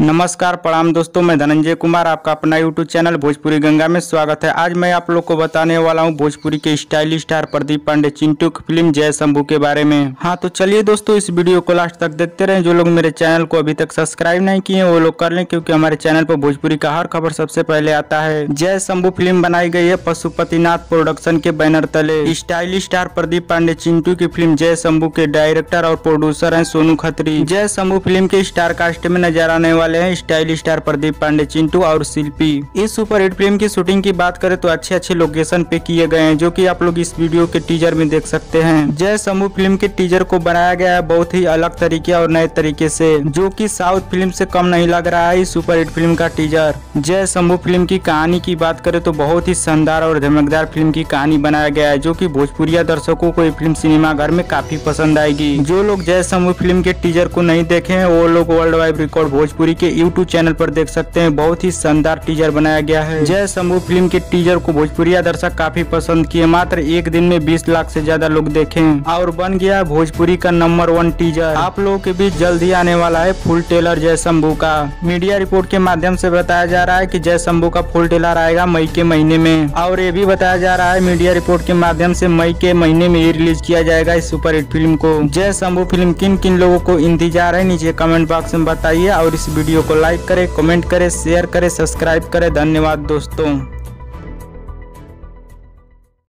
नमस्कार प्रणाम दोस्तों, मैं धनंजय कुमार, आपका अपना यूट्यूब चैनल भोजपुरी गंगा में स्वागत है। आज मैं आप लोग को बताने वाला हूँ भोजपुरी के स्टाइलिश स्टार प्रदीप पांडे चिंटू की फ़िल्म जय शंभू के बारे में। हाँ तो चलिए दोस्तों, इस वीडियो को लास्ट तक देखते रहें। जो लोग मेरे चैनल को अभी तक सब्सक्राइब नहीं किए वो लोग कर लें, क्योंकि हमारे चैनल पर भोजपुरी का हर खबर सबसे पहले आता है। जय शंभू फ़िल्म बनाई गई है पशुपतिनाथ प्रोडक्शन के बैनर तले। स्टाइलिश स्टार प्रदीप पांडे चिंटू की फ़िल्म जय शंभू के डायरेक्टर और प्रोड्यूसर है सोनू खत्री। जय शंभू फ़िल्म के स्टार कास्ट में नज़र आने वाले हैं स्टाइल स्टार प्रदीप पांडे, चिंटू और शिल्पी। इस सुपर हिट फ़िल्म की शूटिंग की बात करें तो अच्छे अच्छे लोकेशन पे किए गए हैं, जो कि आप लोग इस वीडियो के टीजर में देख सकते हैं। जय शंभू फ़िल्म के टीजर को बनाया गया है बहुत ही अलग तरीके और नए तरीके से, जो कि साउथ फ़िल्म से कम नहीं लग रहा है इस सुपर हिट फ़िल्म का टीजर। जय शंभू फ़िल्म की कहानी की बात करें तो बहुत ही शानदार और धमकदार फ़िल्म की कहानी बनाया गया है, जो की भोजपुरिया दर्शकों को फ़िल्म सिनेमा घर में काफ़ी पसंद आएगी। जो लोग जय शंभू फ़िल्म के टीजर को नहीं देखे वो लोग वर्ल्ड वाइड रिकॉर्ड भोजपुरी के यूट्यूब चैनल पर देख सकते हैं। बहुत ही शानदार टीजर बनाया गया है। जय शंभू फ़िल्म के टीजर को भोजपुरिया दर्शक काफ़ी पसंद किए। मात्र एक दिन में 20 लाख से ज़्यादा लोग देखे। और बन गया भोजपुरी का नंबर वन टीजर आप लोगों के बीच जल्द ही आने वाला है फुल टेलर जय शंभू का। मीडिया रिपोर्ट के माध्यम से बताया जा रहा है की जय शंभू का फुल टेलर आएगा मई के महीने में। और ये भी बताया जा रहा है मीडिया रिपोर्ट के माध्यम से मई के महीने में ही रिलीज़ किया जाएगा इस सुपर हिट फ़िल्म को। जय शंभू फ़िल्म किन किन लोगों को इंतज़ार है? नीचे कमेंट बॉक्स में बताइए और इस वीडियो को लाइक करें कमेंट करें शेयर करें सब्सक्राइब करें। धन्यवाद दोस्तों।